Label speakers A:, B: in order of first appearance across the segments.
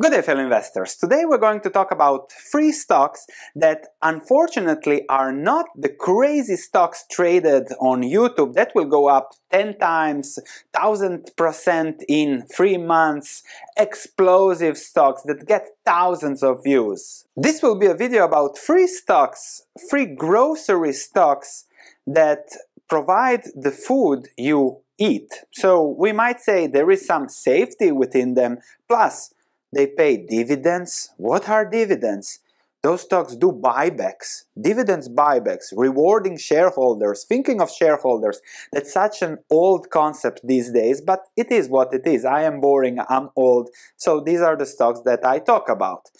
A: Good day fellow investors. Today we're going to talk about three stocks that unfortunately are not the crazy stocks traded on YouTube that will go up 10 times, 1000% in 3 months, explosive stocks that get thousands of views. This will be a video about three stocks, three grocery stocks that provide the food you eat. So we might say there is some safety within them plus they pay dividends. What are dividends? Those stocks do buybacks, dividends buybacks, rewarding shareholders, thinking of shareholders. That's such an old concept these days, but it is what it is. I am boring, I'm old, so these are the stocks that I talk about.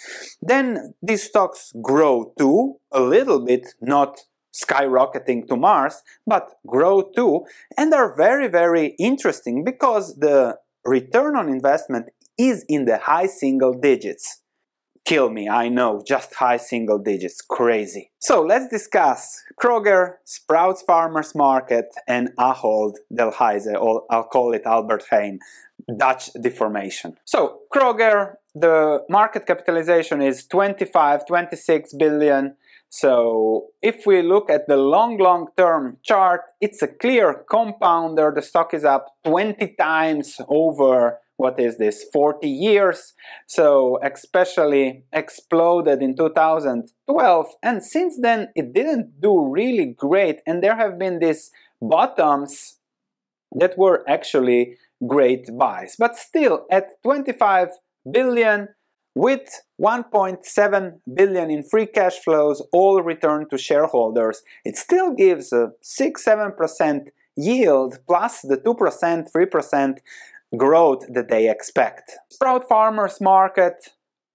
A: Then these stocks grow too, a little bit, not skyrocketing to Mars, but grow too, and are very, very interesting because the return on investment is in the high single digits. Kill me, I know, just high single digits, crazy. So let's discuss Kroger, Sprouts Farmers Market, and Ahold Delhaize, or I'll call it Albert Heijn, Dutch deformation. So Kroger, the market capitalization is 25, 26 billion. So if we look at the long, long term chart, it's a clear compounder. The stock is up 20 times over what is this 40 years? So especially exploded in 2012 and since then it didn't do really great. And there have been these bottoms that were actually great buys. But still at 25 billion with 1.7 billion in free cash flows all returned to shareholders it still gives a 6-7% yield plus the 2% 3% growth that they expect. Sprout Farmers Market,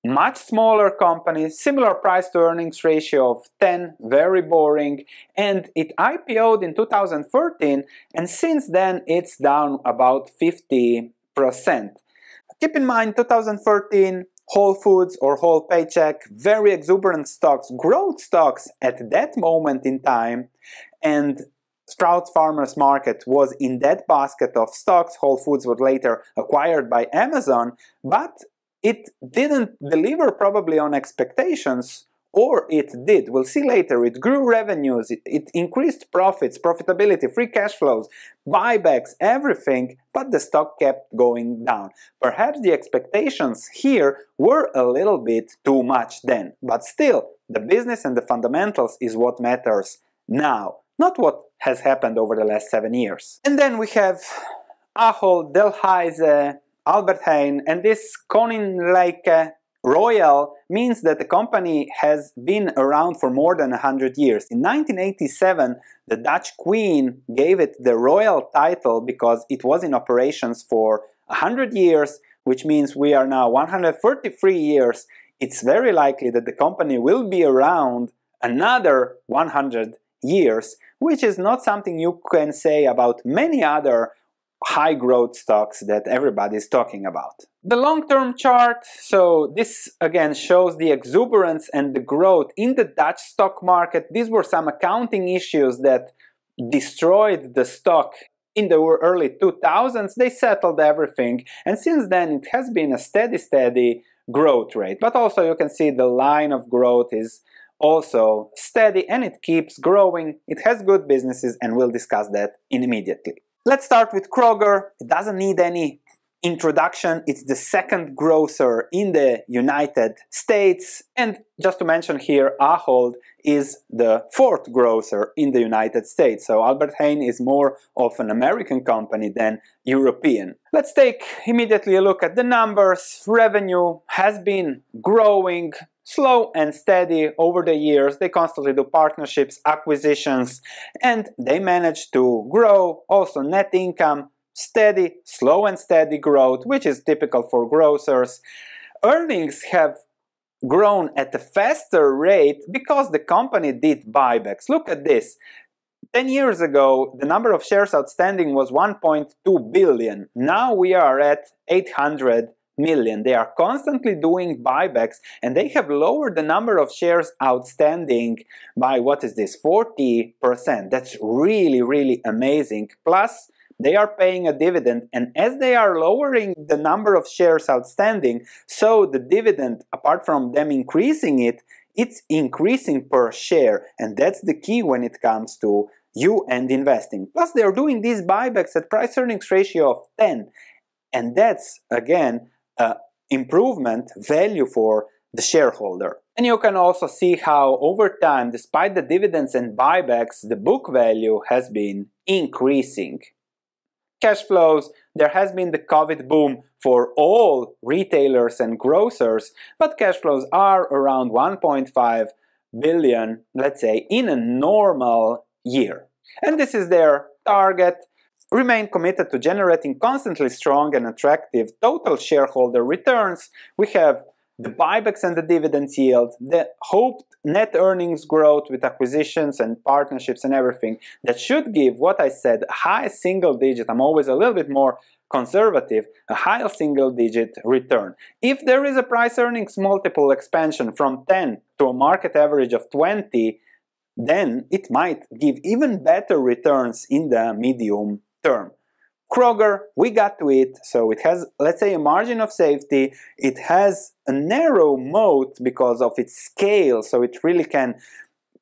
A: much smaller company, similar price to earnings ratio of 10, very boring, and it IPO'd in 2013 and since then it's down about 50%. Keep in mind 2013 Whole Foods or Whole Paycheck, very exuberant stocks, growth stocks at that moment in time, and Sprouts Farmers Market was in that basket of stocks. Whole Foods was later acquired by Amazon, but it didn't deliver probably on expectations or it did. We'll see later. It grew revenues, it, it, increased profits, profitability, free cash flows, buybacks, everything, but the stock kept going down. Perhaps the expectations here were a little bit too much then, but still, the business and the fundamentals is what matters now not what has happened over the last seven years. And then we have Ahold, Delhaize, Albert Heijn, and this Koninklijke uh, Royal means that the company has been around for more than 100 years. In 1987, the Dutch Queen gave it the royal title because it was in operations for 100 years, which means we are now 133 years. It's very likely that the company will be around another 100 years, which is not something you can say about many other high growth stocks that everybody is talking about. The long-term chart, so this again shows the exuberance and the growth in the Dutch stock market. These were some accounting issues that destroyed the stock in the early 2000s. They settled everything and since then it has been a steady, steady growth rate. But also you can see the line of growth is also steady and it keeps growing. It has good businesses and we'll discuss that immediately. Let's start with Kroger. It doesn't need any introduction. It's the second grocer in the United States. And just to mention here, Ahold is the fourth grocer in the United States. So Albert Heijn is more of an American company than European. Let's take immediately a look at the numbers. Revenue has been growing slow and steady over the years. They constantly do partnerships, acquisitions, and they manage to grow also net income, steady, slow and steady growth, which is typical for grocers. Earnings have grown at a faster rate because the company did buybacks. Look at this. 10 years ago, the number of shares outstanding was 1.2 billion. Now we are at 800 million. They are constantly doing buybacks and they have lowered the number of shares outstanding by what is this 40%. That's really really amazing. Plus they are paying a dividend, and as they are lowering the number of shares outstanding, so the dividend, apart from them increasing it, it's increasing per share, and that's the key when it comes to you and investing. Plus, they're doing these buybacks at price earnings ratio of 10, and that's again uh, improvement value for the shareholder. And you can also see how over time, despite the dividends and buybacks, the book value has been increasing. Cash flows, there has been the COVID boom for all retailers and grocers, but cash flows are around 1.5 billion, let's say, in a normal year. And this is their target remain committed to generating constantly strong and attractive total shareholder returns. We have the buybacks and the dividends yield, the hoped net earnings growth with acquisitions and partnerships and everything that should give what I said high single digit. I'm always a little bit more conservative, a high single digit return. If there is a price earnings multiple expansion from 10 to a market average of 20, then it might give even better returns in the medium term. Kroger, we got to it, so it has, let's say, a margin of safety. It has a narrow moat because of its scale, so it really can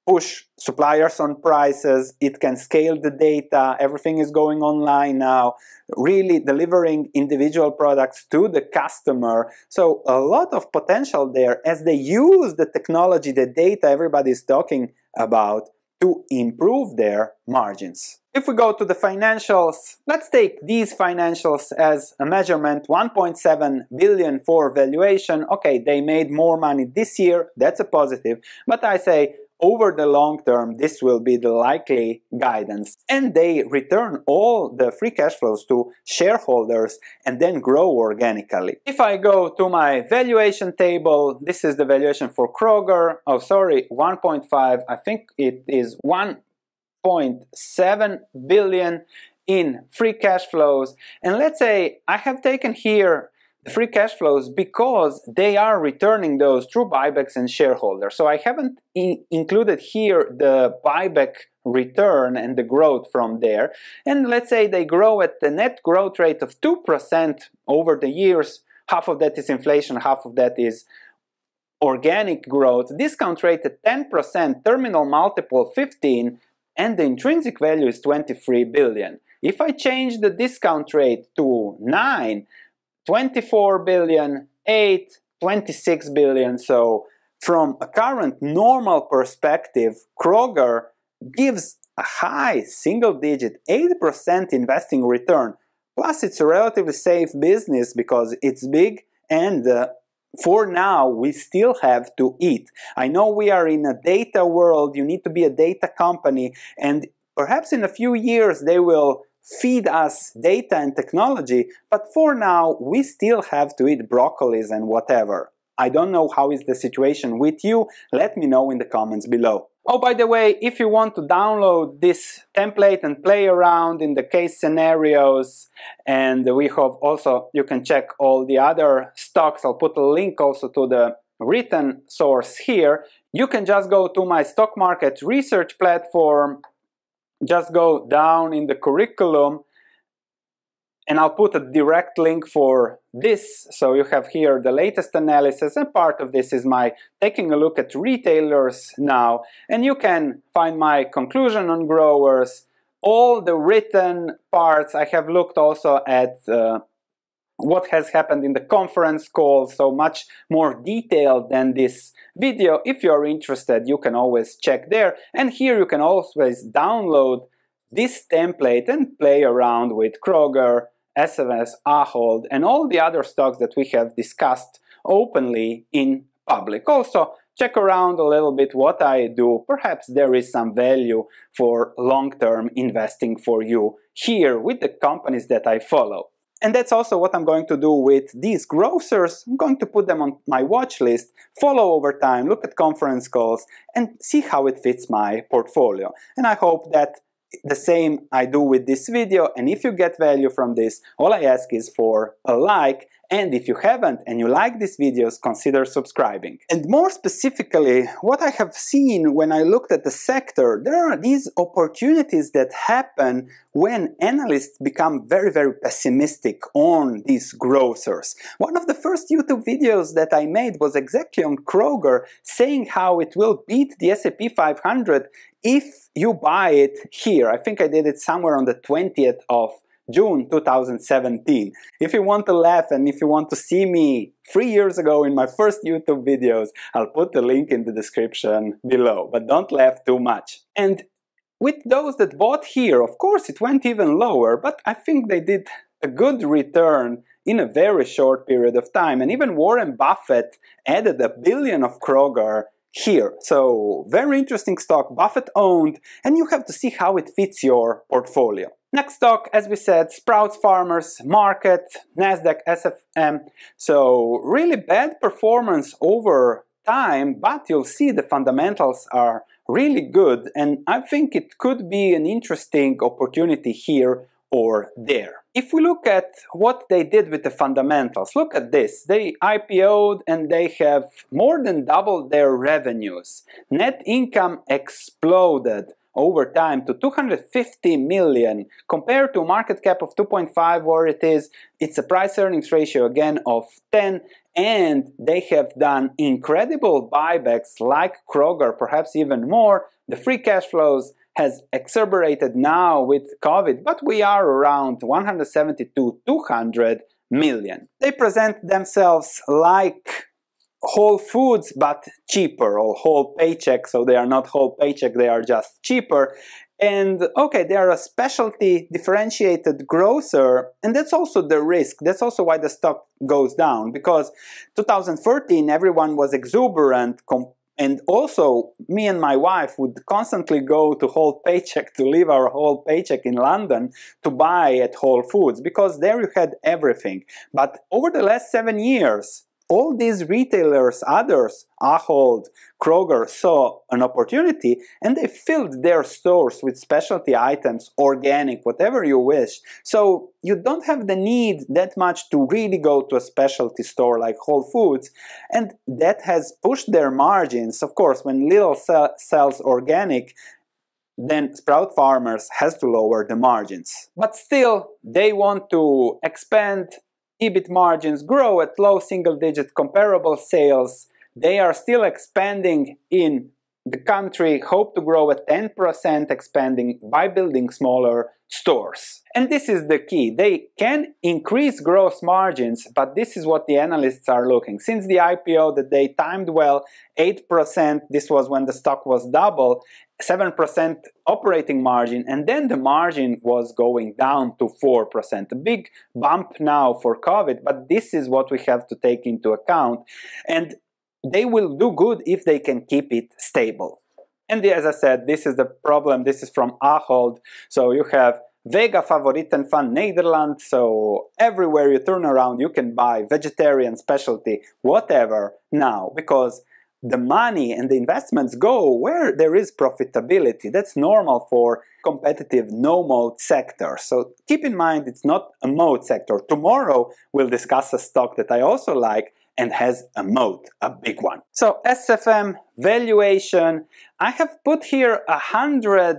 A: push suppliers on prices, it can scale the data, everything is going online now, really delivering individual products to the customer. So a lot of potential there as they use the technology, the data everybody is talking about to improve their margins. If we go to the financials, let's take these financials as a measurement, 1.7 billion for valuation. Okay, they made more money this year, that's a positive, but I say over the long term, this will be the likely guidance. And they return all the free cash flows to shareholders and then grow organically. If I go to my valuation table, this is the valuation for Kroger. Oh, sorry, 1.5. I think it is 1.7 billion in free cash flows. And let's say I have taken here free cash flows because they are returning those through buybacks and shareholders. So I haven't included here the buyback return and the growth from there. And let's say they grow at the net growth rate of 2% over the years. Half of that is inflation, half of that is organic growth. Discount rate at 10%, terminal multiple 15, and the intrinsic value is 23 billion. If I change the discount rate to 9, 24 billion, 8, 26 billion. So from a current normal perspective, Kroger gives a high single digit 8% investing return. Plus it's a relatively safe business because it's big and uh, for now we still have to eat. I know we are in a data world, you need to be a data company and perhaps in a few years they will feed us data and technology, but for now we still have to eat broccolis and whatever. I don't know how is the situation with you, let me know in the comments below. Oh, by the way, if you want to download this template and play around in the case scenarios, and we have also, you can check all the other stocks, I'll put a link also to the written source here, you can just go to my stock market research platform just go down in the curriculum and I'll put a direct link for this. So you have here the latest analysis and part of this is my taking a look at retailers now. And you can find my conclusion on growers, all the written parts. I have looked also at uh, what has happened in the conference call, so much more detailed than this video. If you're interested, you can always check there. And here you can always download this template and play around with Kroger, SFS, Ahold, and all the other stocks that we have discussed openly in public. Also, check around a little bit what I do. Perhaps there is some value for long-term investing for you here with the companies that I follow. And that's also what I'm going to do with these grocers. I'm going to put them on my watch list, follow over time, look at conference calls, and see how it fits my portfolio. And I hope that the same I do with this video, and if you get value from this, all I ask is for a like And if you haven't and you like these videos, consider subscribing. And more specifically, what I have seen when I looked at the sector, there are these opportunities that happen when analysts become very, very pessimistic on these grocers. One of the first YouTube videos that I made was exactly on Kroger, saying how it will beat the S&P 500 if you buy it here. I think I did it somewhere on the 20th of June 2017. If you want to laugh and if you want to see me three years ago in my first YouTube videos, I'll put the link in the description below, but don't laugh too much. And with those that bought here, of course it went even lower, but I think they did a good return in a very short period of time. And even Warren Buffett added a billion of Kroger here. So very interesting stock, Buffett owned, and you have to see how it fits your portfolio. Next stock, as we said, Sprouts Farmers Market, Nasdaq, SFM. So really bad performance over time, but you'll see the fundamentals are really good, and I think it could be an interesting opportunity here or there. If we look at what they did with the fundamentals, look at this. They IPO'd and they have more than doubled their revenues. Net income exploded over time to 250 million compared to a market cap of 2.5 where it is it's a price earnings ratio again of 10 and they have done incredible buybacks like Kroger perhaps even more the free cash flows has exacerbated now with COVID but we are around 170 to 200 million. They present themselves like whole foods but cheaper or whole paycheck. So they are not whole paycheck they are just cheaper. And okay they are a specialty differentiated grocer and that's also the risk. That's also why the stock goes down because 2013 everyone was exuberant and also me and my wife would constantly go to whole paycheck to leave our whole paycheck in london to buy at whole foods because there you had everything. But over the last seven years all these retailers, others, Ahold, Kroger, saw an opportunity and they filled their stores with specialty items, organic, whatever you wish. So you don't have the need that much to really go to a specialty store like Whole Foods. And that has pushed their margins. Of course, when Lidl sells organic, then Sprout Farmers has to lower the margins. But still, they want to expand EBIT margins grow at low single digit comparable sales. They are still expanding in the country, hope to grow at 10% expanding by building smaller stores. And this is the key. They can increase gross margins, but this is what the analysts are looking. Since the IPO that they timed well, 8%, this was when the stock was double, 7% operating margin, and then the margin was going down to 4%. A big bump now for COVID, but this is what we have to take into account. And they will do good if they can keep it stable. And as I said, this is the problem. This is from Ahold. So you have Vega Favoriten van Nederland. So everywhere you turn around, you can buy vegetarian specialty, whatever now, because the money and the investments go where there is profitability. That's normal for competitive no-moat sector. So keep in mind it's not a moat sector. Tomorrow we'll discuss a stock that I also like and has a moat, a big one. So SFM valuation, I have put here a hundred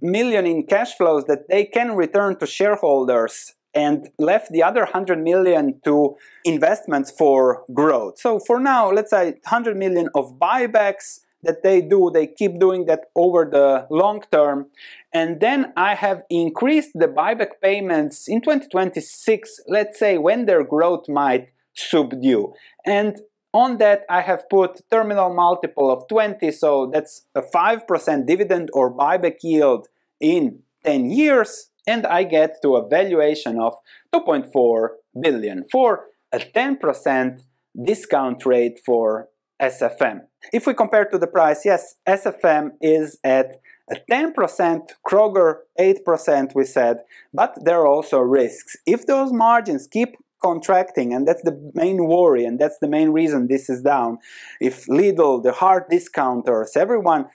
A: million in cash flows that they can return to shareholders and left the other 100 million to investments for growth. So for now, let's say 100 million of buybacks that they do, they keep doing that over the long term. And then I have increased the buyback payments in 2026, let's say when their growth might subdue. And on that, I have put terminal multiple of 20, so that's a 5% dividend or buyback yield in 10 years and I get to a valuation of 2.4 billion for a 10% discount rate for SFM. If we compare to the price, yes, SFM is at a 10%, Kroger 8% we said, but there are also risks. If those margins keep contracting and that's the main worry and that's the main reason this is down, if Lidl, the hard discounters, everyone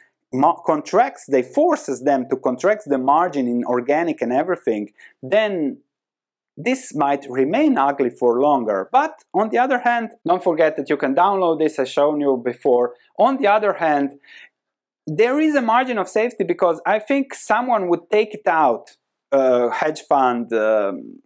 A: contracts, they forces them to contract the margin in organic and everything, then this might remain ugly for longer. But on the other hand, don't forget that you can download this as shown you before. On the other hand, there is a margin of safety because I think someone would take it out, uh, hedge fund, um,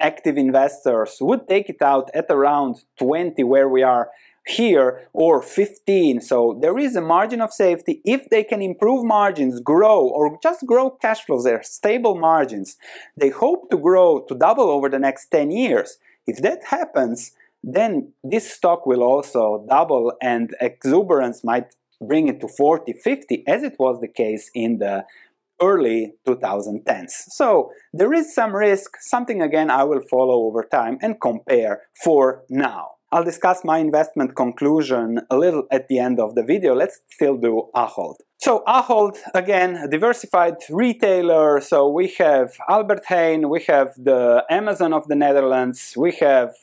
A: active investors would take it out at around 20 where we are here or 15 so there is a margin of safety if they can improve margins grow or just grow cash flows they're stable margins they hope to grow to double over the next 10 years if that happens then this stock will also double and exuberance might bring it to 40 50 as it was the case in the early 2010s. So there is some risk, something again I will follow over time and compare for now. I'll discuss my investment conclusion a little at the end of the video. Let's still do Ahold. So Ahold, again, a diversified retailer. So we have Albert Heijn, we have the Amazon of the Netherlands, we have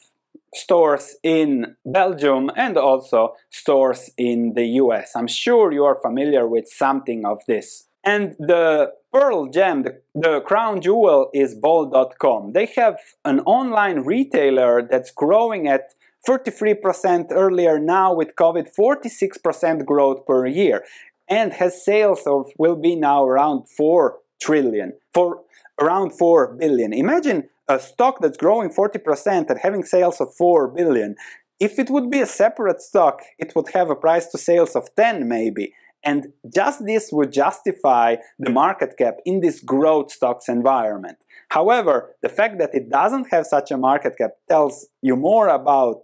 A: stores in Belgium and also stores in the US. I'm sure you are familiar with something of this. And the pearl gem, the, the crown jewel is bol.com. They have an online retailer that's growing at 33% earlier now with COVID, 46% growth per year, and has sales of will be now around 4 trillion, for around 4 billion. Imagine a stock that's growing 40% and having sales of 4 billion. If it would be a separate stock, it would have a price to sales of 10 maybe. And just this would justify the market cap in this growth stocks environment. However, the fact that it doesn't have such a market cap tells you more about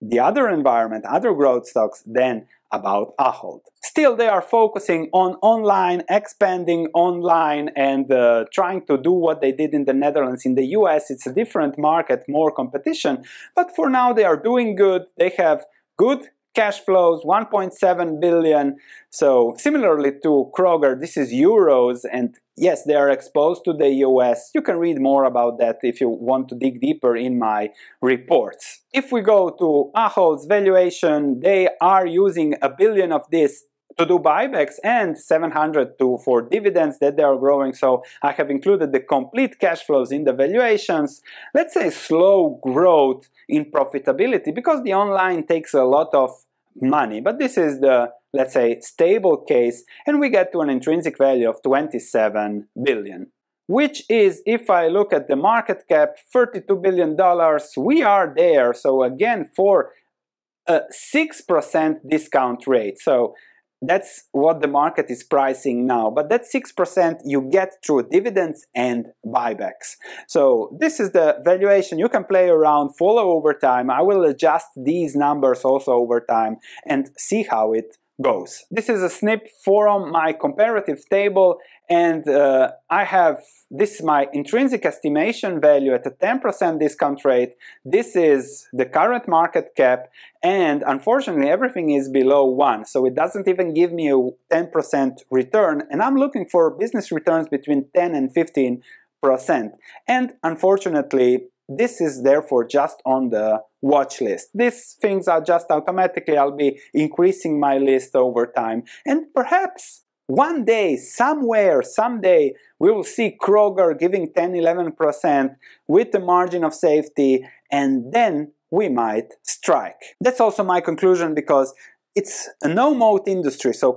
A: the other environment, other growth stocks, than about Ahold. Still, they are focusing on online, expanding online, and uh, trying to do what they did in the Netherlands. In the US, it's a different market, more competition, but for now they are doing good. They have good cash flows 1.7 billion. So similarly to Kroger this is euros and yes they are exposed to the US you can read more about that if you want to dig deeper in my reports. If we go to Ahold's valuation they are using a billion of this to do buybacks and 700 to for dividends that they are growing. So I have included the complete cash flows in the valuations. Let's say slow growth in profitability because the online takes a lot of money but this is the let's say stable case and we get to an intrinsic value of 27 billion which is if I look at the market cap 32 billion dollars. We are there. So again for a 6% discount rate. So that's what the market is pricing now. But that 6% you get through dividends and buybacks. So this is the valuation. You can play around, follow over time. I will adjust these numbers also over time and see how it goes. This is a snip from my comparative table and uh, I have, this is my intrinsic estimation value at a 10% discount rate. This is the current market cap and unfortunately everything is below 1 so it doesn't even give me a 10% return and I'm looking for business returns between 10 and 15 percent and unfortunately this is therefore just on the watch list. These things are just automatically, I'll be increasing my list over time. And perhaps one day, somewhere, someday, we will see Kroger giving 10-11% with the margin of safety, and then we might strike. That's also my conclusion because it's a no-moat industry, so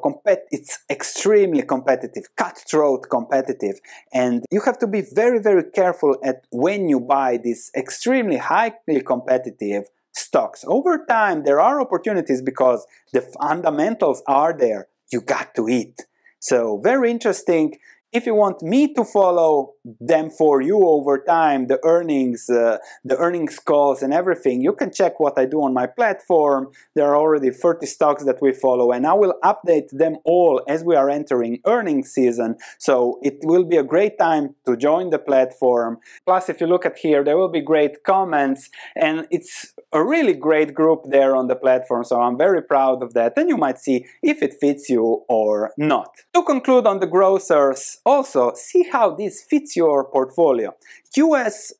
A: it's extremely competitive, cutthroat competitive, and you have to be very, very careful at when you buy these extremely highly competitive stocks. Over time, there are opportunities because the fundamentals are there. You got to eat. So very interesting. If you want me to follow them for you over time, the earnings, uh, the earnings calls and everything, you can check what I do on my platform. There are already 30 stocks that we follow and I will update them all as we are entering earnings season. So it will be a great time to join the platform. Plus, if you look at here, there will be great comments and it's a really great group there on the platform. So I'm very proud of that. And you might see if it fits you or not. To conclude on the grocers, also see how this fits your portfolio. US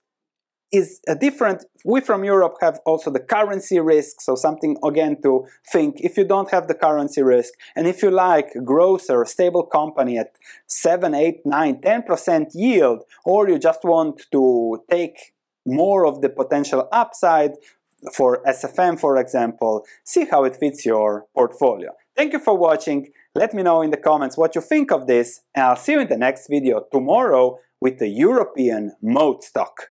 A: is a different, we from Europe have also the currency risk, so something again to think if you don't have the currency risk, and if you like grocer, stable company at 7, 8, 9, 10% yield, or you just want to take more of the potential upside for SFM, for example, see how it fits your portfolio. Thank you for watching. Let me know in the comments what you think of this, and I'll see you in the next video tomorrow with the European Moat stock.